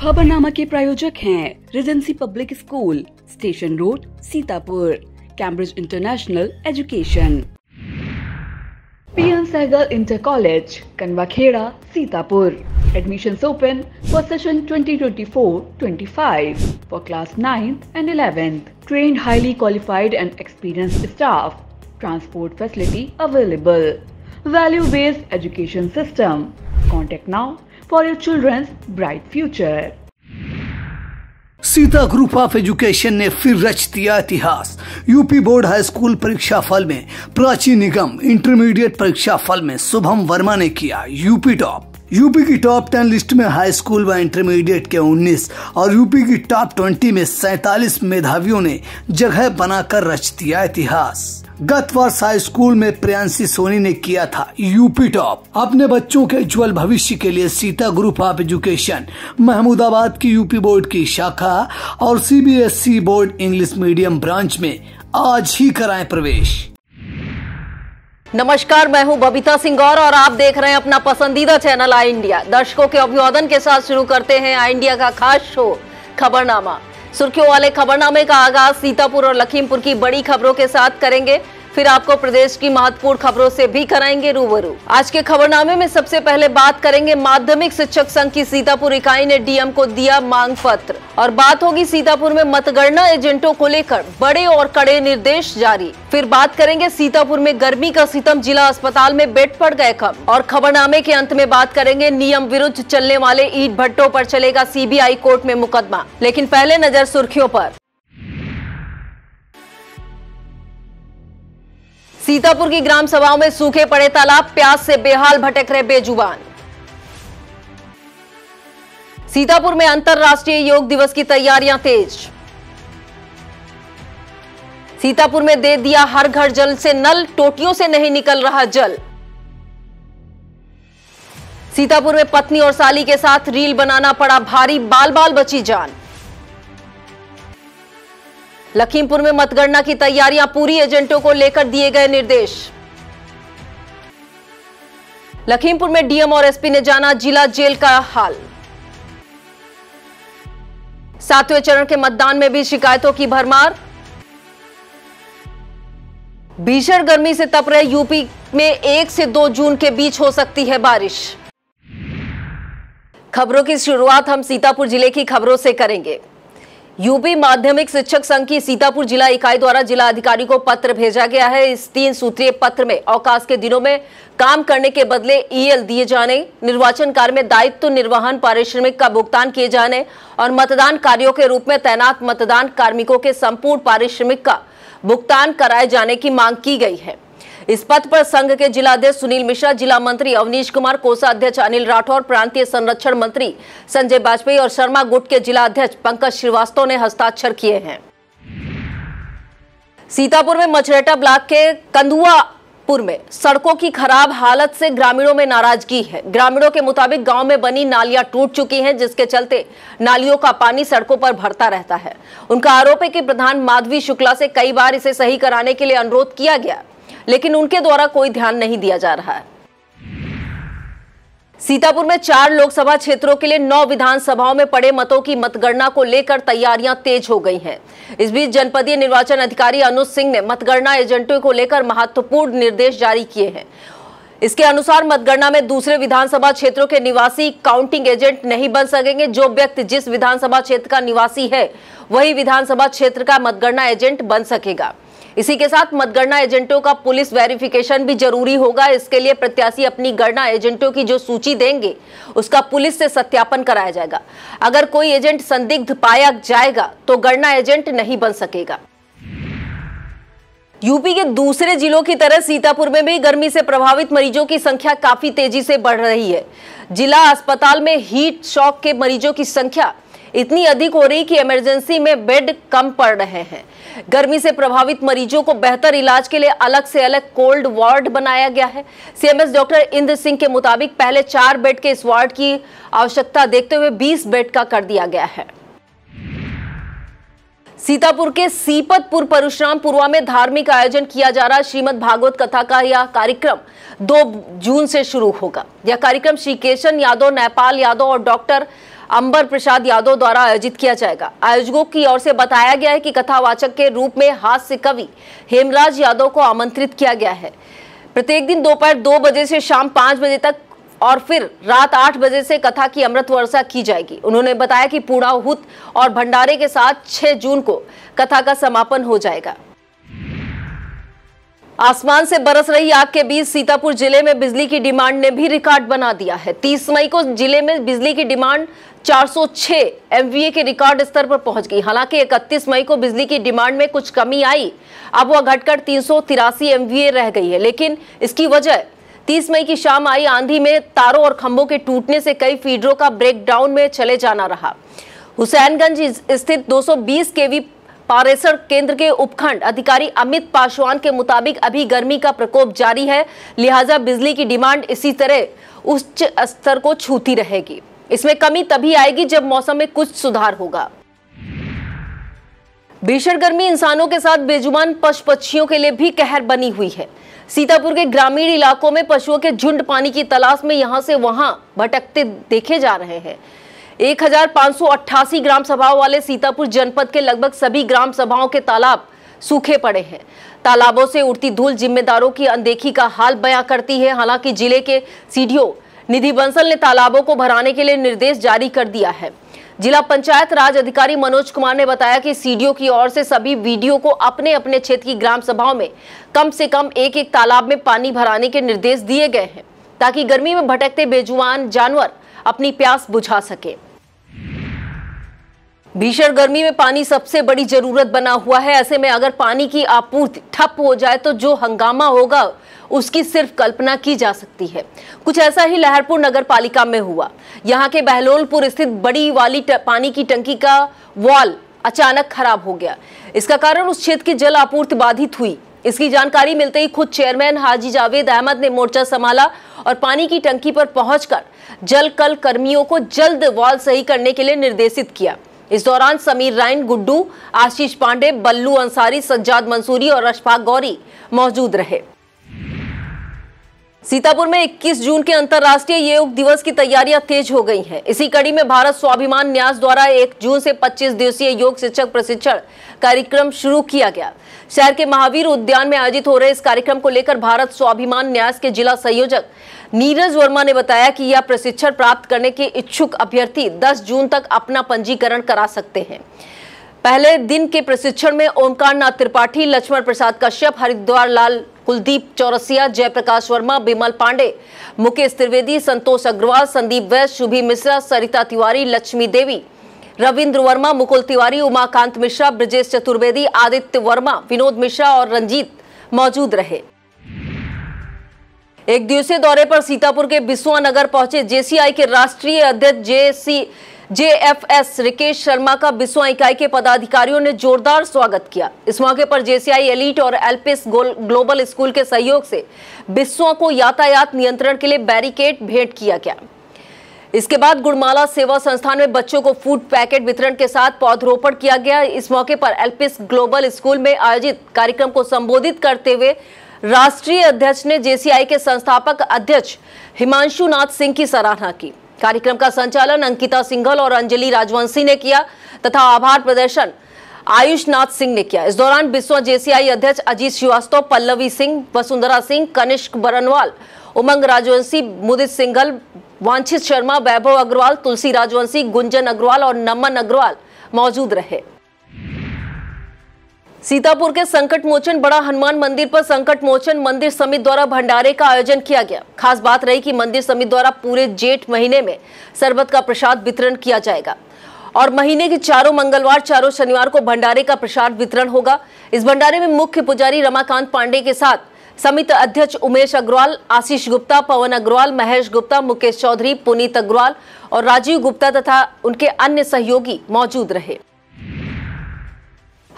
खबरनामा के प्रायोजक हैं Regency public school station road Sitapur Cambridge international education PM Sehgal inter college Kanwakheda Sitapur admission open for session 2024-25 for class ninth and eleventh train highly qualified and experience staff transport facility available value based education system contact now 7800 for your children's bright future. Sita group of education ने फिर रच दिया इतिहास UP board high school परीक्षा फल में प्राची निगम intermediate परीक्षा फल में शुभम वर्मा ने किया यूपी टॉप यूपी की टॉप टेन लिस्ट में हाई स्कूल व इंटरमीडिएट के 19 और यूपी की टॉप 20 में सैतालीस मेधावियों ने जगह बनाकर रच दिया इतिहास। गत वर्ष हाई स्कूल में प्रियांशी सोनी ने किया था यूपी टॉप। अपने बच्चों के उज्जवल भविष्य के लिए Sita group of education, Mahmudabad की यूपी बोर्ड की शाखा और CBSE board English medium branch में आज ही कराएँ प्रवेश। नमस्कार, मैं हूँ बबीता सिंगौर और आप देख रहे हैं अपना पसंदीदा चैनल आई इंडिया। दर्शकों के अभिवादन के साथ शुरू करते हैं आई इंडिया का खास शो, खबरनामा। सुर्खियों वाले खबरनामे का आगाज़ सीतापुर और लखीमपुर की बड़ी खबरों के साथ करेंगे। फिर आपको प्रदेश की महत्वपूर्ण खबरों से भी कराएँगे रूबरू। आज के खबरनामे में सबसे पहले बात करेंगे माध्यमिक शिक्षक संघ की सीतापुर इकाई ने डीएम को दिया मांग पत्र। और बात होगी सीतापुर में मतगणना एजेंटों को लेकर, बड़े और कड़े निर्देश जारी। फिर बात करेंगे सीतापुर में गर्मी का सितम जिला अस्पताल में बेड पड़ गए कम और खबरनामे के अंत में बात करेंगे नियम विरुद्ध चलने वाले ईट भट्टों पर चलेगा सीबीआई कोर्ट में मुकदमा। लेकिन पहले नज़र सुर्खियों पर। सीतापुर की ग्राम सभाओं में सूखे पड़े तालाब, प्यास से बेहाल भटक रहे बेजुबान। सीतापुर में अंतर्राष्ट्रीय योग दिवस की तैयारियाँ तेज। सीतापुर में दे दिया हर घर जल से नल, टोटियों से नहीं निकल रहा जल। सीतापुर में पत्नी और साली के साथ रील बनाना पड़ा भारी बाल बाल बची जान। लखीमपुर में मतगणना की तैयारियाँ, पूरी एजेंटों को लेकर दिए गए निर्देश। लखीमपुर में डीएम और एसपी ने जाना जिला जेल का हाल। सातवें चरण के मतदान में भी शिकायतों की भरमार। भीषण गर्मी से तप रहे यूपी में एक से दो जून के बीच हो सकती है बारिश। खबरों की शुरुआत हम सीतापुर ज़िले की खबरों से करेंगे। यूपी माध्यमिक शिक्षक संघ की सीतापुर जिला इकाई द्वारा जिला अधिकारी को पत्र भेजा गया है। इस तीन सूत्रीय पत्र में अवकाश के दिनों में काम करने के बदले ईएल दिए जाने, निर्वाचन कार्य में दायित्व निर्वहन पारिश्रमिक का भुगतान किए जाने और मतदान कार्यों के रूप में तैनात मतदान कार्मिकों के संपूर्ण पारिश्रमिक का भुगतान कराए जाने की मांग की गई है। इस पद पर संघ के जिलाध्यक्ष सुनील मिश्रा, जिला मंत्री अवनीश कुमार कोषाध्यक्ष अनिल राठौर, प्रांतीय संरक्षण मंत्री संजय वाजपेयी और शर्मा गुट के जिला अध्यक्ष पंकज श्रीवास्तव ने हस्ताक्षर किए हैं। सीतापुर में मछरेटा ब्लॉक के कंदुआपुर में सड़कों की खराब हालत से ग्रामीणों में नाराज़गी है। ग्रामीणों के मुताबिक गाँव में बनी नालियाँ टूट चुकी हैं, जिसके चलते नालियों का पानी सड़कों पर भरता रहता है। उनका आरोप है कि प्रधान माधवी शुक्ला से कई बार इसे सही कराने के लिए अनुरोध किया गया। लेकिन उनके द्वारा कोई ध्यान नहीं दिया जा रहा है। सीतापुर में चार लोकसभा क्षेत्रों के लिए नौ विधानसभाओं में पड़े मतों की मतगणना को लेकर तैयारियाँ तेज हो गई हैं। इस बीच जनपदीय निर्वाचन अधिकारी अनुज सिंह ने मतगणना एजेंटों को लेकर महत्वपूर्ण निर्देश जारी किए हैं। इसके अनुसार मतगणना में दूसरे विधानसभा क्षेत्रों के निवासी काउंटिंग एजेंट नहीं बन सकेंगे। जो व्यक्ति जिस विधानसभा क्षेत्र का निवासी है, वही विधानसभा क्षेत्र का मतगणना एजेंट बन सकेगा। इसी के साथ मतगणना एजेंटों का पुलिस वेरिफिकेशन भी ज़रूरी होगा। इसके लिए प्रत्याशी अपनी गणना एजेंटों की जो सूची देंगे, उसका पुलिस से सत्यापन कराया जाएगा। अगर कोई एजेंट संदिग्ध पाया जाएगा तो गणना एजेंट नहीं बन सकेगा। यूपी के दूसरे जिलों की तरह सीतापुर में भी गर्मी से प्रभावित मरीजों की संख्या काफ़ी तेज़ी से बढ़ रही है। जिला अस्पताल में हीट शॉक के मरीजों की संख्या इतनी अधिक हो रही कि इमरजेंसी में बेड कम पड़ रहे हैं। गर्मी से प्रभावित मरीजों को बेहतर इलाज के लिए अलग से अलग कोल्ड वार्ड बनाया गया है। सीएमएस डॉक्टर इंद्र सिंह के मुताबिक पहले चार बेड के इस वार्ड की आवश्यकता देखते हुए 20 बेड का कर दिया गया है। सीतापुर के सीपतपुर परशुरामपुरवा में धार्मिक आयोजन किया जा रहा श्रीमद भागवत कथा का यह कार्यक्रम 2 जून से शुरू होगा। यह कार्यक्रम श्री केशन यादव, नेपाल यादव और डॉक्टर अंबर प्रसाद यादव द्वारा आयोजित किया जाएगा। आयोजकों की ओर से बताया गया है कि कथावाचक के रूप में हास्य कवि हेमराज यादव को आमंत्रित किया गया है। प्रत्येक दिन दोपहर दो दो बजे से शाम पाँच बजे तक और फिर रात आठ बजे से कथा की अमृत वर्षा की जाएगी। उन्होंने बताया कि पूर्णाहुत और भंडारे के साथ 6 जून को कथा का समापन हो जाएगा। आसमान से बरस रही आग के बीच सीतापुर ज़िले में बिजली की डिमांड ने भी रिकॉर्ड बना दिया है। 30 मई को ज़िले में बिजली की डिमांड 406 एमवीए के रिकॉर्ड स्तर पर पहुँच गई। हालाँकि 31 मई को बिजली की डिमांड में कुछ कमी आई। अब वह घटकर तीन सौ एमवीए रह गई है। लेकिन इसकी वजह 30 मई की शाम आई। आंधी में तारों और खंभों के टूटने से कई फीडरों का ब्रेकडाउन में चले जाना रहा। हुसैनगंज स्थित 220 केवी पारेसर केंद्र के उपखंड अधिकारी अमित पासवान के मुताबिक अभी गर्मी का प्रकोप जारी है। लिहाजा बिजली की डिमांड इसी तरह उच्च स्तर को छूती रहेगी। इसमें कमी तभी आएगी जब मौसम में कुछ सुधार होगा। भीषण गर्मी इंसानों के साथ बेजुबान पशु पक्षियों के लिए भी कहर बनी हुई है। सीतापुर के ग्रामीण इलाकों में पशुओं के झुंड पानी की तलाश में यहाँ से वहाँ भटकते देखे जा रहे हैं। एक ग्राम सभाओं वाले सीतापुर जनपद के लगभग सभी ग्राम सभाओं के तालाब सूखे पड़े हैं। तालाबों से उड़ती धूल जिम्मेदारों की अनदेखी का हाल बयां करती है। हालाँकि ज़िले के सीडीओ निधि बंसल ने तालाबों को भराने के लिए निर्देश जारी कर दिया है। जिला पंचायत राज अधिकारी मनोज कुमार ने बताया कि सीडीओ की ओर से सभी वीडियो को अपने अपने क्षेत्र की ग्राम सभाओं में कम से कम एक एक तालाब में पानी भराने के निर्देश दिए गए हैं, ताकि गर्मी में भटकते बेजुबान जानवर अपनी प्यास बुझा सके। भीषण गर्मी में पानी सबसे बड़ी ज़रूरत बना हुआ है। ऐसे में अगर पानी की आपूर्ति ठप हो जाए तो जो हंगामा होगा उसकी सिर्फ़ कल्पना की जा सकती है। कुछ ऐसा ही लहरपुर नगर पालिका में हुआ। यहाँ के बहलोलपुर स्थित बड़ी वाली पानी की टंकी का वॉल अचानक खराब हो गया। इसका कारण उस क्षेत्र की जल आपूर्ति बाधित हुई। इसकी जानकारी मिलते ही खुद चेयरमैन हाजी जावेद अहमद ने मोर्चा संभाला और पानी की टंकी पर पहुंचकर जल कल कर्मियों को जल्द वॉल सही करने के लिए निर्देशित किया। इस दौरान समीर राइन, गुड्डू, आशीष पांडे, बल्लू अंसारी सज्जाद मंसूरी और अशफाक गौरी मौजूद रहे। सीतापुर में 21 जून के अंतर्राष्ट्रीय योग दिवस की तैयारियाँ तेज हो गई हैं। इसी कड़ी में भारत स्वाभिमान न्यास द्वारा 1 जून से 25 दिवसीय योग शिक्षक प्रशिक्षण कार्यक्रम शुरू किया गया। शहर के महावीर उद्यान में आयोजित हो रहे इस कार्यक्रम को लेकर भारत स्वाभिमान न्यास के जिला संयोजक नीरज वर्मा ने बताया कि यह प्रशिक्षण प्राप्त करने के इच्छुक अभ्यर्थी 10 जून तक अपना पंजीकरण करा सकते हैं। पहले दिन के प्रशिक्षण में ओंकार नाथ त्रिपाठी, लक्ष्मण प्रसाद कश्यप, हरिद्वार लाल, कुलदीप चौरसिया, जयप्रकाश वर्मा, बिमल पांडे, मुकेश त्रिवेदी, संतोष अग्रवाल, संदीप वैश्य, शुभी मिश्रा, सरिता तिवारी, लक्ष्मी देवी, रविंद्र वर्मा, मुकुल तिवारी, उमाकांत मिश्रा, ब्रजेश चतुर्वेदी, आदित्य वर्मा, विनोद मिश्रा और रंजीत मौजूद रहे। एक दिवसीय दौरे पर सीतापुर के बिस्वा नगर पहुँचे जेसीआई के राष्ट्रीय अध्यक्ष जेसी जेएफएस रिकेश शर्मा का बिस्वा इकाई के पदाधिकारियों ने जोरदार स्वागत किया। इस मौके पर जेसीआई एलिट और एलपिस ग्लोबल स्कूल के सहयोग से बिस्वा को यातायात नियंत्रण के लिए बैरिकेड भेंट किया गया। इसके बाद गुड़माला सेवा संस्थान में बच्चों को फ़ूड पैकेट वितरण के साथ पौधरोपण किया गया। इस मौके पर एलपिस ग्लोबल स्कूल में आयोजित कार्यक्रम को संबोधित करते हुए राष्ट्रीय अध्यक्ष ने जेसीआई के संस्थापक अध्यक्ष हिमांशु नाथ सिंह की सराहना की। कार्यक्रम का संचालन अंकिता सिंघल और अंजलि राजवंशी ने किया तथा आभार प्रदर्शन आयुष नाथ सिंह ने किया। इस दौरान विश्व जेसीआई अध्यक्ष अजीत श्रीवास्तव, पल्लवी सिंह, वसुंधरा सिंह, कनिष्क बरनवाल, उमंग राजवंशी, मुदित सिंघल, वांछित शर्मा, वैभव अग्रवाल, तुलसी राजवंशी, गुंजन अग्रवाल और नमन अग्रवाल मौजूद रहे। सीतापुर के संकट मोचन बड़ा हनुमान मंदिर पर संकट मोचन मंदिर समिति द्वारा भंडारे का आयोजन किया गया। खास बात रही कि मंदिर समिति द्वारा पूरे जेठ महीने में शरबत का प्रसाद वितरण किया जाएगा और महीने के चारों मंगलवार, चारों शनिवार को भंडारे का प्रसाद वितरण होगा। इस भंडारे में मुख्य पुजारी रमाकांत पांडे के साथ समिति अध्यक्ष उमेश अग्रवाल, आशीष गुप्ता, पवन अग्रवाल, महेश गुप्ता, मुकेश चौधरी, पुनीत अग्रवाल और राजीव गुप्ता तथा उनके अन्य सहयोगी मौजूद रहे।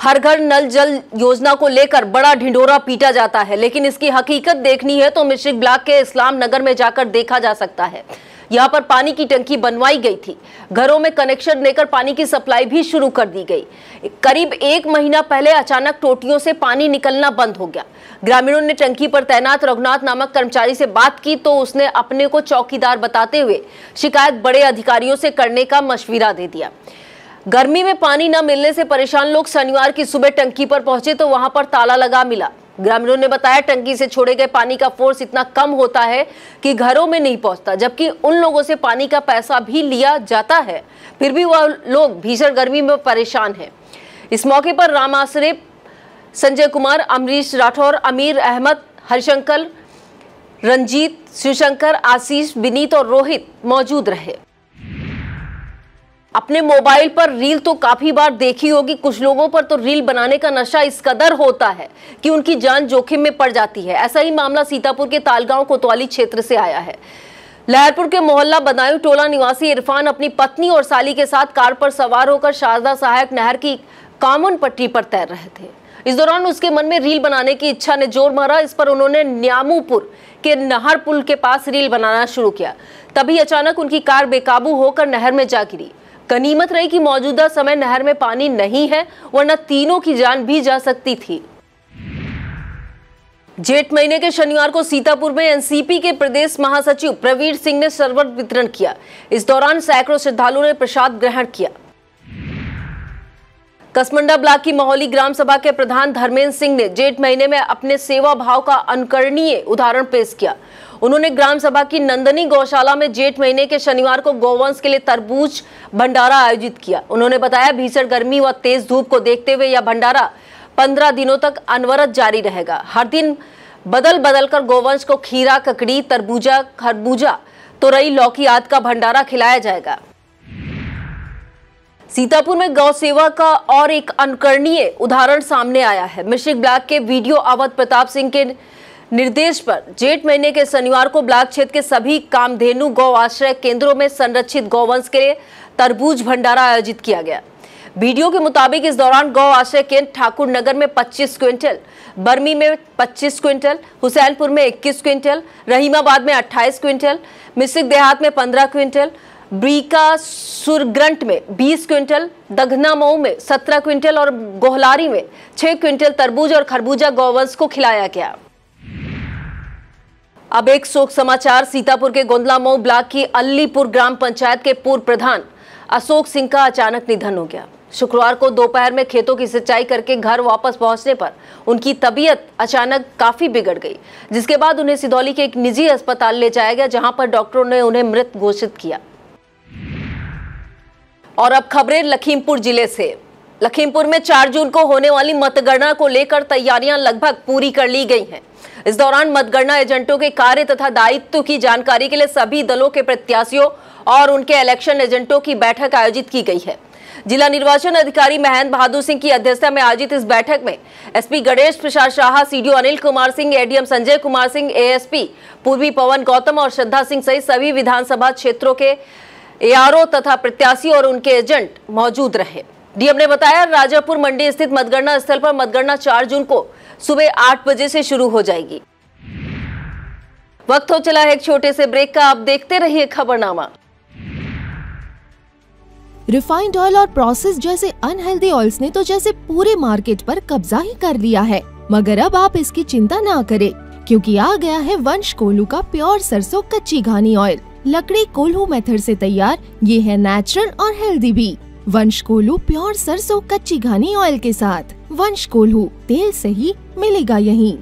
हर घर नल जल योजना को लेकर बड़ा ढिंडोरा पीटा जाता है, लेकिन इसकी हकीकत देखनी है तो मिश्रिक ब्लॉक के इस्लाम नगर में जाकर देखा जा सकता है। यहाँ पर पानी की टंकी बनवाई गई थी। घरों में कनेक्शन देकर पानी की सप्लाई भी शुरू कर दी गई। करीब एक महीना पहले अचानक टोटियों से पानी निकलना बंद हो गया। ग्रामीणों ने टंकी पर तैनात रघुनाथ नामक कर्मचारी से बात की तो उसने अपने को चौकीदार बताते हुए शिकायत बड़े अधिकारियों से करने का मशविरा दे दिया। गर्मी में पानी न मिलने से परेशान लोग शनिवार की सुबह टंकी पर पहुँचे तो वहाँ पर ताला लगा मिला। ग्रामीणों ने बताया टंकी से छोड़े गए पानी का फोर्स इतना कम होता है कि घरों में नहीं पहुँचता, जबकि उन लोगों से पानी का पैसा भी लिया जाता है। फिर भी वह लोग भीषण गर्मी में परेशान हैं। इस मौके पर राम आश्रे संजय कुमार, अमरीश राठौर, अमीर अहमद, हरिशंकर, रंजीत शिवशंकर आशीष, विनीत और रोहित मौजूद रहे। अपने मोबाइल पर रील तो काफ़ी बार देखी होगी। कुछ लोगों पर तो रील बनाने का नशा इस कदर होता है कि उनकी जान जोखिम में पड़ जाती है। ऐसा ही मामला सीतापुर के तालगांव कोतवाली क्षेत्र से आया है। लहरपुर के मोहल्ला बदायूं टोला निवासी इरफान अपनी पत्नी और साली के साथ कार पर सवार होकर शारदा सहायक नहर की कामन पट्टी पर तैर रहे थे। इस दौरान उसके मन में रील बनाने की इच्छा ने ज़ोर मारा। इस पर उन्होंने न्यामूपुर के नहर पुल के पास रील बनाना शुरू किया। तभी अचानक उनकी कार बेकाबू होकर नहर में जा गिरी। गनीमत रही कि मौजूदा समय नहर में पानी नहीं है, वरना तीनों की जान भी जा सकती थी। जेठ महीने के शनिवार को सीतापुर में एनसीपी के प्रदेश महासचिव प्रवीर सिंह ने सर्वर वितरण किया। इस दौरान सैकड़ों श्रद्धालुओं ने प्रसाद ग्रहण किया। कसमंडा ब्लॉक की मोहली ग्राम सभा के प्रधान धर्मेंद्र सिंह ने जेठ महीने में अपने सेवा भाव का अनुकरणीय उदाहरण पेश किया। उन्होंने ग्राम सभा की नंदनी गौशाला में जेठ महीने के शनिवार को गौवंश के लिए तरबूज भंडारा आयोजित किया। उन्होंने बताया, भीषण गर्मी व तेज धूप को देखते हुए यह भंडारा पंद्रह दिनों तक अनवरत जारी रहेगा। हर दिन बदल बदल कर गौवंश को खीरा, ककड़ी, तरबूजा, खरबूजा, तोरई, लौकी आदि का भंडारा खिलाया जाएगा। सीतापुर में गौ सेवा का और एक अनुकरणीय उदाहरण सामने आया है। मिश्रिक ब्लॉक के वीडियो अवध प्रताप सिंह के निर्देश पर जेठ महीने के शनिवार को ब्लॉक क्षेत्र के सभी कामधेनु गौ आश्रय केंद्रों में संरक्षित गौवंश के लिए तरबूज भंडारा आयोजित किया गया। वीडियो के मुताबिक इस दौरान गौ आश्रय केंद्र ठाकुर नगर में 25 क्विंटल, बर्मी में 25 क्विंटल हुसैनपुर में 21 क्विंटल, रहीमाबाद में 28 क्विंटल मिश्रिक देहात में 15 क्विंटल, ब्रीका सुरग्रंट में 20 क्विंटल, दघना मऊ में 17 क्विंटल और गोहलारी में 6 क्विंटल तरबूज और खरबूजा गौवंश को खिलाया गया। अब एक शोक समाचार, सीतापुर के गोंदला मऊ ब्लॉक की अल्लीपुर ग्राम पंचायत के पूर्व प्रधान अशोक सिंह का अचानक निधन हो गया। शुक्रवार को दोपहर में खेतों की सिंचाई करके घर वापस पहुँचने पर उनकी तबीयत अचानक काफ़ी बिगड़ गई, जिसके बाद उन्हें सिदौली के एक निजी अस्पताल ले जाया गया, जहाँ पर डॉक्टरों ने उन्हें मृत घोषित किया। और अब खबरें लखीमपुर ज़िले से। लखीमपुर में 4 जून को होने वाली मतगणना को लेकर तैयारियाँ लगभग पूरी कर ली गई हैं। इस दौरान मतगणना एजेंटों के कार्य तथा दायित्व की जानकारी के लिए सभी दलों के प्रत्याशियों और उनके इलेक्शन एजेंटों की बैठक आयोजित की गई है। जिला निर्वाचन अधिकारी महेंद्र बहादुर सिंह की अध्यक्षता में आयोजित इस बैठक में SP Ganesh Prasad Shah, CDO Anil Kumar Singh, ADM Sanjay Kumar Singh, ASP पूर्वी पवन गौतम और श्रद्धा सिंह सहित सभी विधानसभा क्षेत्रों के एआरओ तथा प्रत्याशी और उनके एजेंट मौजूद रहे। डीएम ने बताया, राजापुर मंडी स्थित मतगणना स्थल पर मतगणना चार जून को सुबह आठ बजे से शुरू हो जाएगी। वक्त हो चला है एक छोटे से ब्रेक का। आप देखते रहिए खबरनामा। रिफाइंड ऑयल और प्रोसेस जैसे अनहेल्दी ऑयल्स ने तो जैसे पूरे मार्केट पर कब्जा ही कर लिया है। मगर अब आप इसकी चिंता ना करें, क्योंकि आ गया है वंश कोल्हू का प्योर सरसों कच्ची घानी ऑयल। लकड़ी कोल्हू मेथड से तैयार, ये है नेचुरल और हेल्दी भी। वंश कोल्हू प्योर सरसों कच्ची घानी ऑयल के साथ। वंश कोल्हू तेल सही मिलेगा यहीं।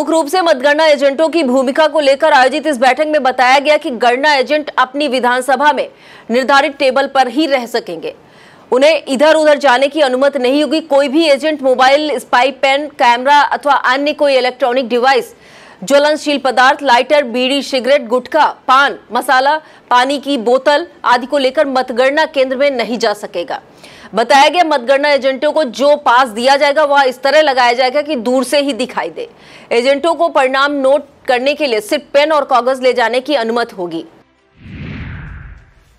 प्रमुख रूप से मतगणना एजेंटों की भूमिका को लेकर आयोजित इस बैठक में बताया गया कि गणना एजेंट अपनी विधानसभा में निर्धारित टेबल पर ही रह सकेंगे। उन्हें इधर उधर जाने की अनुमति नहीं होगी। कोई भी agent mobile, spy pen, camera अथवा अन्य कोई इलेक्ट्रॉनिक डिवाइस, ज्वलनशील पदार्थ, लाइटर, बीड़ी, सिगरेट, गुटखा, पान, मसाला, पानी की बोतल आदि को लेकर मतगणना केंद्र में नहीं जा सकेगा। बताया गया मतगणना एजेंटों को जो पास दिया जाएगा, वह इस तरह लगाया जाएगा कि दूर से ही दिखाई दे। एजेंटों को परिणाम नोट करने के लिए सिर्फ़ पेन और कागज़ ले जाने की अनुमति होगी।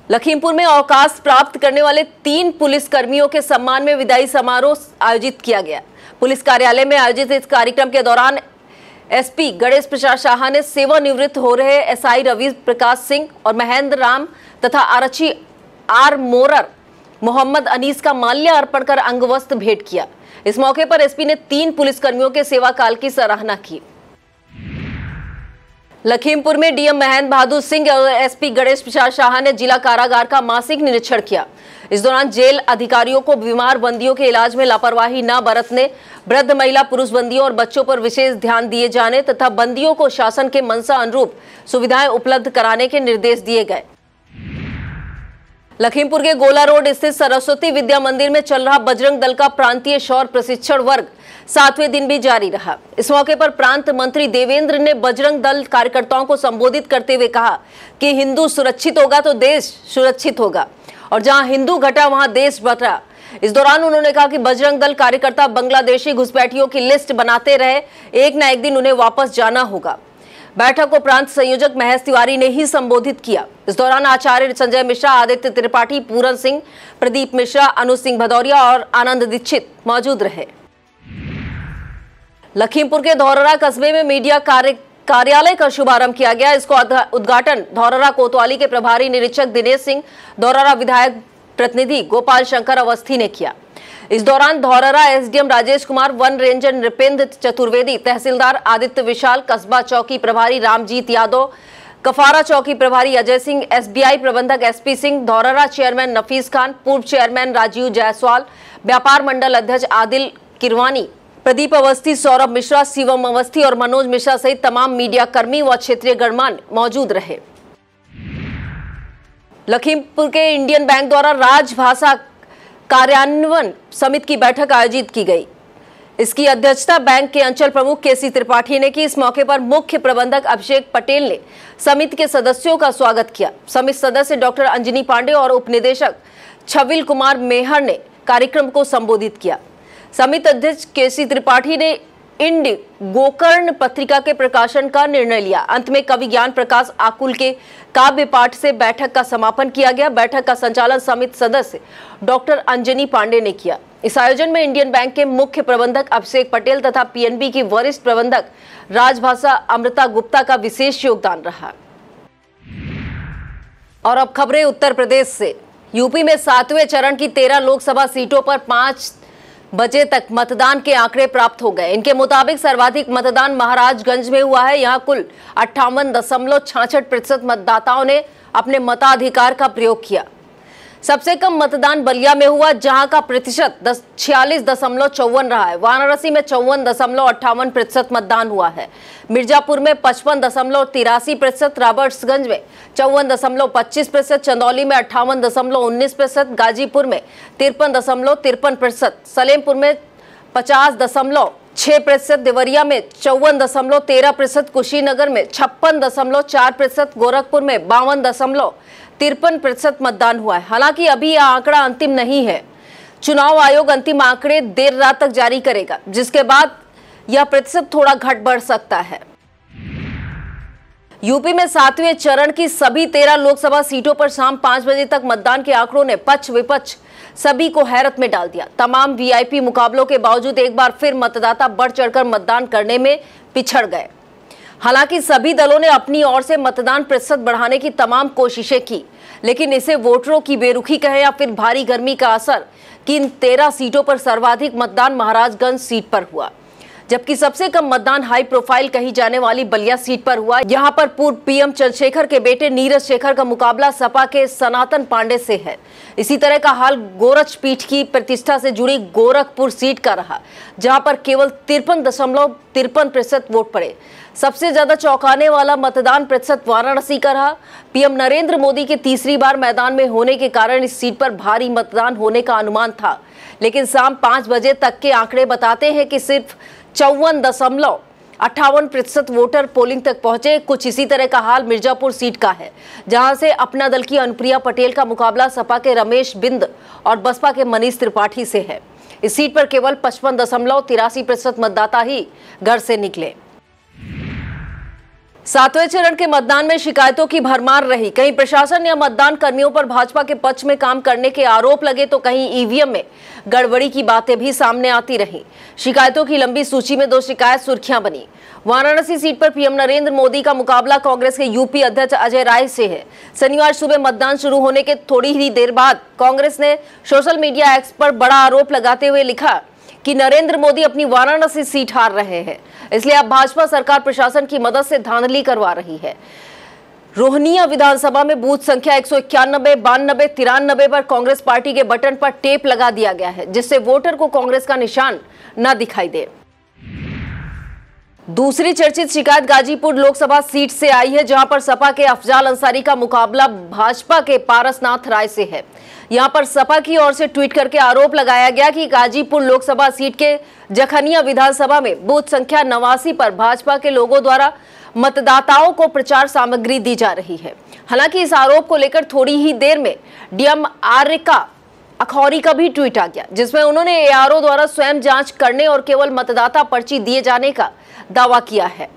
लखीमपुर में अवकाश प्राप्त करने वाले तीन पुलिस कर्मियों के सम्मान में विदाई समारोह आयोजित किया गया। पुलिस कार्यालय में आयोजित इस कार्यक्रम के दौरान एसपी गणेश प्रसाद शाह ने सेवानिवृत्त हो रहे एसआई रवि प्रकाश सिंह और महेंद्र राम तथा आरक्षी आर मोरर मोहम्मद अनीस का माल्य अर्पण कर अंगवस्त्र भेंट किया। इस मौके पर एसपी ने तीन पुलिसकर्मियों के सेवा काल की सराहना की। लखीमपुर में डीएम महेंद्र बहादुर सिंह और एसपी गणेश प्रसाद शाह ने जिला कारागार का मासिक निरीक्षण किया। इस दौरान जेल अधिकारियों को बीमार बंदियों के इलाज में लापरवाही न बरतने, वृद्ध महिला पुरुष बंदियों और बच्चों पर विशेष ध्यान दिए जाने तथा बंदियों को शासन के मनसा अनुरूप सुविधाएँ उपलब्ध कराने के निर्देश दिए गए। लखीमपुर के गोला रोड स्थित सरस्वती विद्या मंदिर में चल रहा बजरंग दल का प्रांतीय शौर प्रशिक्षण वर्ग सातवें दिन भी जारी रहा। इस मौके पर प्रांत मंत्री देवेंद्र ने बजरंग दल कार्यकर्ताओं को संबोधित करते हुए कहा कि हिंदू सुरक्षित होगा तो देश सुरक्षित होगा और जहाँ हिंदू घटा, वहाँ देश बटा। इस दौरान उन्होंने कहा कि बजरंग दल कार्यकर्ता बांग्लादेशी घुसपैठियों की लिस्ट बनाते रहे। एक न एक दिन उन्हें वापस जाना होगा। बैठक को प्रांत संयोजक महेश तिवारी ने ही संबोधित किया। इस दौरान आचार्य संजय मिश्रा, आदित्य त्रिपाठी, पूरन सिंह, प्रदीप मिश्रा, अनु सिंह भदौरिया और आनंद दीक्षित मौजूद रहे। लखीमपुर के धौररा कस्बे में मीडिया कार्य, कार्यालय का शुभारंभ किया गया। इसको उद्घाटन धौररा कोतवाली के प्रभारी निरीक्षक दिनेश सिंह धौररा विधायक प्रतिनिधि गोपाल शंकर अवस्थी ने किया। इस दौरान धौररा एसडीएम राजेश कुमार, वन रेंजर नृपेंद्र चतुर्वेदी, तहसीलदार आदित्य विशाल, कस्बा चौकी प्रभारी रामजीत यादव, कफारा चौकी प्रभारी अजय सिंह, एसबीआई प्रबंधक एसपी सिंह धौररा चेयरमैन नफीस खान, पूर्व चेयरमैन राजीव जायसवाल, व्यापार मंडल अध्यक्ष आदिल किरवानी, प्रदीप अवस्थी, सौरभ मिश्रा, शिवम अवस्थी और मनोज मिश्रा सहित तमाम मीडिया कर्मी व क्षेत्रीय गणमान्य मौजूद रहे। लखीमपुर के इंडियन बैंक द्वारा राजभाषा कार्यान्वयन समिति की बैठक आयोजित की गई। इसकी अध्यक्षता बैंक के अंचल प्रमुख के सी त्रिपाठी ने की। इस मौके पर मुख्य प्रबंधक अभिषेक पटेल ने समिति के सदस्यों का स्वागत किया। समिति सदस्य डॉक्टर अंजनी पांडे और उपनिदेशक छविल कुमार मेहर ने कार्यक्रम को संबोधित किया। समिति अध्यक्ष केसी त्रिपाठी ने इंड गोकर्ण पत्रिका के प्रकाशन का निर्णय लिया। अंत में कवि ज्ञान प्रकाश आकुल के काव्य पाठ से बैठक का समापन किया गया। बैठक का संचालन समिति सदस्य डॉक्टर अंजनी पांडे ने किया। इस आयोजन में इंडियन बैंक के मुख्य प्रबंधक अभिषेक पटेल तथा पीएनबी की वरिष्ठ प्रबंधक राजभाषा अमृता गुप्ता का विशेष योगदान रहा। और अब खबरें उत्तर प्रदेश से। यूपी में सातवें चरण की तेरह लोकसभा सीटों पर पाँच बजे तक मतदान के आंकड़े प्राप्त हो गए। इनके मुताबिक सर्वाधिक मतदान महाराजगंज में हुआ है। यहाँ कुल अट्ठावन दशमलव छाछठ प्रतिशत मतदाताओं ने अपने मताधिकार का प्रयोग किया। सबसे कम मतदान बलिया में हुआ, जहाँ का प्रतिशत छियालीस दशमलव चौवन रहा है। वाराणसी में चौवन दशमलव अट्ठावन प्रतिशत मतदान हुआ है। मिर्जापुर में पचपन दशमलव तिरासी प्रतिशत, रॉबर्ट्सगंज में चौवन दशमलव पच्चीस प्रतिशत, चंदौली में अट्ठावन दशमलव उन्नीस प्रतिशत, गाजीपुर में तिरपन दशमलव तिरपन प्रतिशत, सलेमपुर में पचास दशमलव छह प्रतिशत, देवरिया में चौवन दशमलव तेरह प्रतिशत, कुशीनगर में छप्पन दशमलव चार प्रतिशत, गोरखपुर में बावन दशमलव तिरपन प्रतिशत मतदान हुआ है। हालाँकि अभी यह आंकड़ा अंतिम नहीं है। चुनाव आयोग अंतिम आंकड़े देर रात तक जारी करेगा, जिसके बाद यह प्रतिशत थोड़ा घट बढ़ सकता है। यूपी में सातवें चरण की सभी तेरह लोकसभा सीटों पर शाम पाँच बजे तक मतदान के आंकड़ों ने पक्ष विपक्ष सभी को हैरत में डाल दिया। तमाम वीआईपी मुकाबलों के बावजूद एक बार फिर मतदाता बढ़ चढ़कर मतदान करने में पिछड़ गए। हालाँकि सभी दलों ने अपनी ओर से मतदान प्रतिशत बढ़ाने की तमाम कोशिशें की। लेकिन इसे वोटरों की बेरुखी कहे या फिर भारी गर्मी का असर, कि इन तेरह सीटों पर सर्वाधिक मतदान महाराजगंज सीट पर हुआ। जबकि सबसे कम मतदान हाई प्रोफ़ाइल कही जाने वाली बलिया सीट पर हुआ। यहाँ पर पूर्व पीएम चंद्रशेखर के बेटे नीरज शेखर का मुकाबला सपा के सनातन पांडे से है। इसी तरह का हाल गोरक्ष पीठ की प्रतिष्ठा से जुड़ी गोरखपुर सीट का रहा, जहाँ पर केवल तिरपन दशमलव तिरपन प्रतिशत वोट पड़े। सबसे ज़्यादा चौंकाने वाला मतदान प्रतिशत वाराणसी का रहा। पीएम नरेंद्र मोदी के तीसरी बार मैदान में होने के कारण इस सीट पर भारी मतदान होने का अनुमान था। लेकिन शाम पाँच बजे तक के आंकड़े बताते हैं कि सिर्फ़ चौवन दशमलव अट्ठावन प्रतिशत वोटर पोलिंग तक पहुँचे। कुछ इसी तरह का हाल मिर्जापुर सीट का है, जहाँ से अपना दल की अनुप्रिया पटेल का मुकाबला सपा के रमेश बिंद और बसपा के मनीष त्रिपाठी से है। इस सीट पर केवल पचपन दशमलव तिरासी प्रतिशत मतदाता ही घर से निकले। सातवें चरण के मतदान में शिकायतों की भरमार रही। कहीं प्रशासन या मतदान कर्मियों पर भाजपा के पक्ष में काम करने के आरोप लगे तो कहीं ईवीएम में गड़बड़ी की बातें भी सामने आती रही। शिकायतों की लंबी सूची में दो शिकायत सुर्खियाँ बनी। वाराणसी सीट पर पीएम नरेंद्र मोदी का मुकाबला कांग्रेस के यूपी अध्यक्ष अजय राय से है। शनिवार सुबह मतदान शुरू होने के थोड़ी ही देर बाद कांग्रेस ने सोशल मीडिया एक्स पर बड़ा आरोप लगाते हुए लिखा कि नरेंद्र मोदी अपनी वाराणसी सीट हार रहे हैं। इसलिए अब भाजपा सरकार प्रशासन की मदद से धांधली करवा रही है। रोहनिया विधानसभा में बूथ संख्या एक सौ इक्यानबे, बानबे, तिरानबे पर कांग्रेस पार्टी के बटन पर टेप लगा दिया गया है, जिससे वोटर को कांग्रेस का निशान न दिखाई दे। दूसरी चर्चित शिकायत गाजीपुर लोकसभा सीट से आई है, जहाँ पर सपा के अफजाल अंसारी का मुकाबला भाजपा के पारसनाथ राय से है। यहाँ पर सपा की ओर से ट्वीट करके आरोप लगाया गया कि गाजीपुर लोकसभा सीट के जखनिया विधानसभा में बूथ संख्या नवासी पर भाजपा के लोगों द्वारा मतदाताओं को प्रचार सामग्री दी जा रही है। हालाँकि इस आरोप को लेकर थोड़ी ही देर में डीएम आर्य का अखौरी का भी ट्वीट आ गया, जिसमें उन्होंने एआरओ द्वारा स्वयं जाँच करने और केवल मतदाता पर्ची दिए जाने का दावा किया है।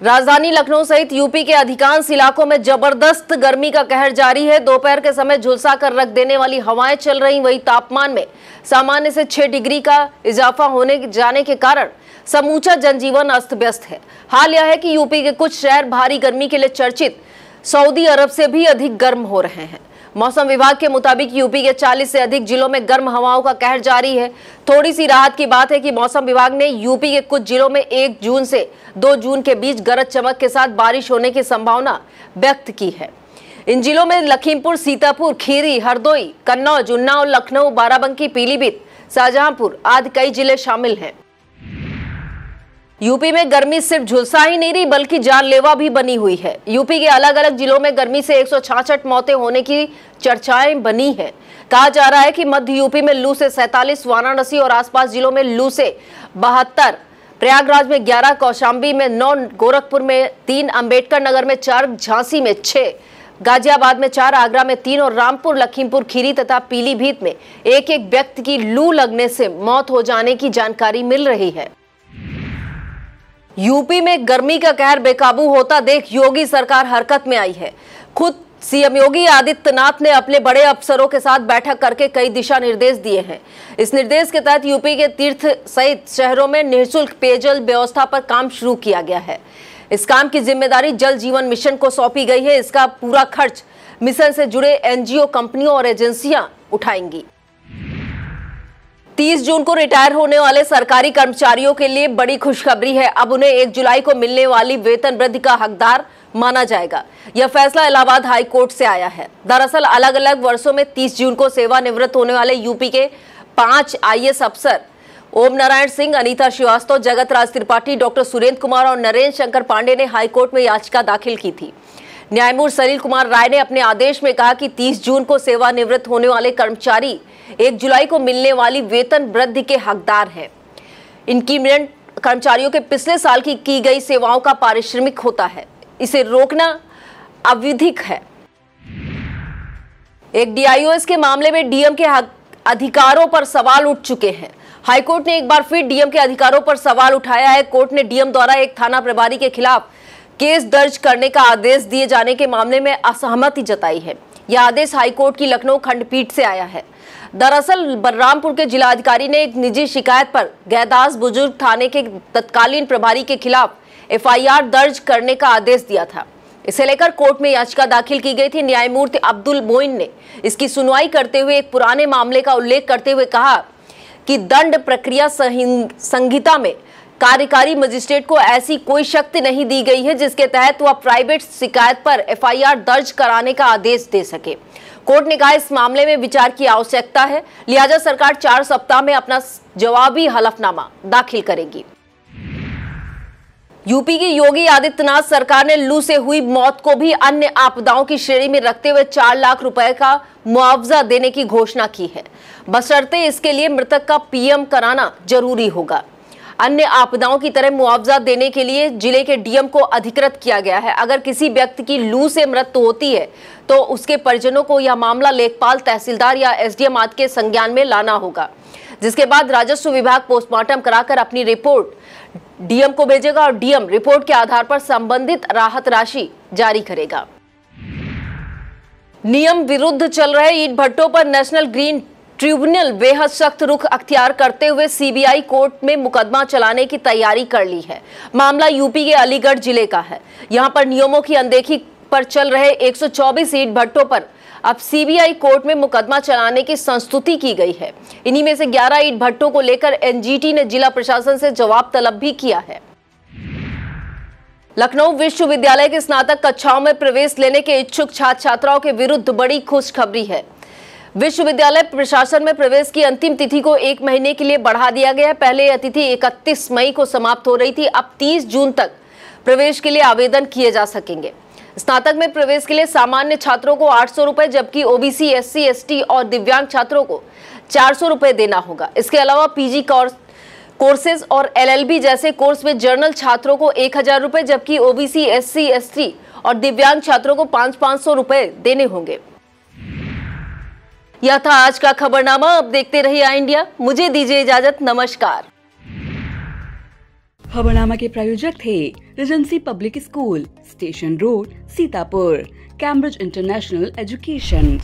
राजधानी लखनऊ सहित यूपी के अधिकांश इलाकों में ज़बरदस्त गर्मी का कहर जारी है। दोपहर के समय झुलसा कर रख देने वाली हवाएँ चल रही वही तापमान में। सामान्य से 6 डिग्री का इजाफा होने जाने के कारण समूचा जनजीवन अस्त व्यस्त है। हाल यह है कि यूपी के कुछ शहर भारी गर्मी के लिए चर्चित। सऊदी अरब से भी अधिक गर्म हो रहे हैं। मौसम विभाग के मुताबिक यूपी के 40 से अधिक जिलों में गर्म हवाओं का कहर जारी है। थोड़ी सी राहत की बात है कि मौसम विभाग ने यूपी के कुछ जिलों में 1 जून से 2 जून के बीच गरज चमक के साथ बारिश होने की संभावना व्यक्त की है। इन जिलों में लखीमपुर, सीतापुर, खीरी, हरदोई, कन्नौज, उन्नाव, लखनऊ, बाराबंकी, पीलीभीत, शाहजहांपुर आदि कई ज़िले शामिल हैं। यूपी में गर्मी सिर्फ़ झुलसा ही नहीं रही, बल्कि जानलेवा भी बनी हुई है। यूपी के अलग अलग जिलों में गर्मी से एक मौतें होने की चर्चाएँ बनी है। कहा जा रहा है कि मध्य यूपी में लू से सैतालीस, वाराणसी और आसपास जिलों में लू से बहत्तर, प्रयागराज में 11 कौशाम्बी में नौ, गोरखपुर में तीन, अंबेडकर नगर में चार, झांसी में छह, गाजियाबाद में चार, आगरा में तीन और रामपुर, लखीमपुर, खीरी तथा पीलीभीत में एक एक व्यक्ति की लू लगने से मौत हो जाने की जानकारी मिल रही है। यूपी में गर्मी का कहर बेकाबू होता देख योगी सरकार हरकत में आई है। खुद सीएम योगी आदित्यनाथ ने अपने बड़े अफसरों के साथ बैठक करके कई दिशा निर्देश दिए हैं। इस निर्देश के तहत यूपी के तीर्थ सहित शहरों में निःशुल्क पेयजल व्यवस्था पर काम शुरू किया गया है। इस काम की ज़िम्मेदारी जल जीवन मिशन को सौंपी गई है। इसका पूरा खर्च मिशन से जुड़े एनजीओ कंपनियों और एजेंसियाँ उठाएँगी। 30 जून को रिटायर होने वाले सरकारी कर्मचारियों के लिए बड़ी खुशखबरी है। अब उन्हें 1 जुलाई को मिलने वाली वेतन वृद्धि का हकदार माना जाएगा। यह फैसला इलाहाबाद हाई कोर्ट से आया है। दरअसल अलग अलग वर्षों में 30 जून को सेवानिवृत्त होने वाले यूपी के पाँच आईएएस अफसर ओम नारायण सिंह, अनीता श्रीवास्तव, जगत राज त्रिपाठी, डॉक्टर सुरेंद्र कुमार और नरेंद्र शंकर पांडे ने हाईकोर्ट में याचिका दाखिल की थी। न्यायमूर्ति सलील कुमार राय ने अपने आदेश में कहा कि 30 जून को सेवानिवृत्त होने वाले कर्मचारी 1 जुलाई को मिलने वाली वेतन वृद्धि के हकदार हैं। इंक्रीमेंट कर्मचारियों के पिछले साल की की गई सेवाओं का पारिश्रमिक होता है। इसे रोकना अविधिक है। एक डीआईओएस के मामले में डीएम के अधिकारों पर सवाल उठ चुके हैं। हाईकोर्ट ने एक बार फिर डीएम के अधिकारों पर सवाल उठाया है। कोर्ट ने डीएम द्वारा एक थाना प्रभारी के खिलाफ केस दर्ज करने का आदेश दिए जाने के मामले में असहमति जताई है। यह आदेश हाईकोर्ट की लखनऊ खंडपीठ से आया है। दरअसल, बलरामपुर के जिलाधिकारी ने एक निजी शिकायत पर गैदास बुज़ुर्ग थाने के तत्कालीन प्रभारी के खिलाफ एफआईआर दर्ज करने का आदेश दिया था। इसे लेकर कोर्ट में याचिका दाखिल की गई थी। न्यायमूर्ति अब्दुल मोइन ने इसकी सुनवाई करते हुए एक पुराने मामले का उल्लेख करते हुए कहा कि दंड प्रक्रिया संहिता में कार्यकारी मजिस्ट्रेट को ऐसी कोई शक्ति नहीं दी गई है जिसके तहत वह प्राइवेट शिकायत पर एफआईआर दर्ज कराने का आदेश दे सके। कोर्ट ने कहा, इस मामले में विचार की आवश्यकता है। लिहाजा सरकार चार सप्ताह में अपना जवाबी हलफनामा दाखिल करेगी। यूपी की योगी आदित्यनाथ सरकार ने लू से हुई मौत को भी अन्य आपदाओं की श्रेणी में रखते हुए चार लाख रुपए का मुआवजा देने की घोषणा की है। बशर्ते इसके लिए मृतक का पीएम कराना ज़रूरी होगा। अन्य आपदाओं की तरह मुआवजा देने के लिए ज़िले के डीएम को अधिकृत किया गया है। अगर किसी व्यक्ति की लू से मृत्यु होती है तो उसके परिजनों को यह मामला लेखपाल, तहसीलदार या एसडीएम आदि के संज्ञान में लाना होगा। जिसके बाद राजस्व विभाग पोस्टमार्टम कराकर अपनी रिपोर्ट डीएम को भेजेगा और डीएम रिपोर्ट के आधार पर संबंधित राहत राशि जारी करेगा। नियम विरुद्ध चल रहे ईट भट्टों पर नेशनल ग्रीन ट्रिब्यूनल बेहद सख्त रुख अख्तियार करते हुए सीबीआई कोर्ट में मुकदमा चलाने की तैयारी कर ली है। मामला यूपी के अलीगढ़ ज़िले का है। यहाँ पर नियमों की अनदेखी पर चल रहे 124 ईट भट्टों पर अब सीबीआई कोर्ट में मुकदमा चलाने की संस्तुति की गई है। इन्हीं में से 11 ईट भट्टों को लेकर एनजीटी ने जिला प्रशासन से जवाब तलब भी किया है। लखनऊ विश्वविद्यालय के स्नातक कक्षाओं में प्रवेश लेने के इच्छुक छात्र छात्राओं के विरुद्ध बड़ी खुशखबरी है। विश्वविद्यालय प्रशासन में प्रवेश की अंतिम तिथि को एक महीने के लिए बढ़ा दिया गया है। पहले यह तिथि 31 मई को समाप्त हो रही थी। अब 30 जून तक प्रवेश के लिए आवेदन किए जा सकेंगे। स्नातक में प्रवेश के लिए सामान्य छात्रों को आठ सौ जबकि ओबीसी, एससी, एसटी और दिव्यांग छात्रों को चार सौ देना होगा। इसके अलावा पीजी कोर्स कोर्सेज और एलएलबी जैसे कोर्स में जर्नल छात्रों को एक हज़ार रुपए, जबकि ओबीसी, एससी, एसटी और दिव्यांग छात्रों को पाँच पाँच सौ रुपए देने होंगे। यह था आज का खबरनामा। अब देखते रहिए आई इंडिया। मुझे दीजिए इजाज़त। नमस्कार। खबरनामा के प्रायोजक थे Regency public school station road Sitapur Cambridge international education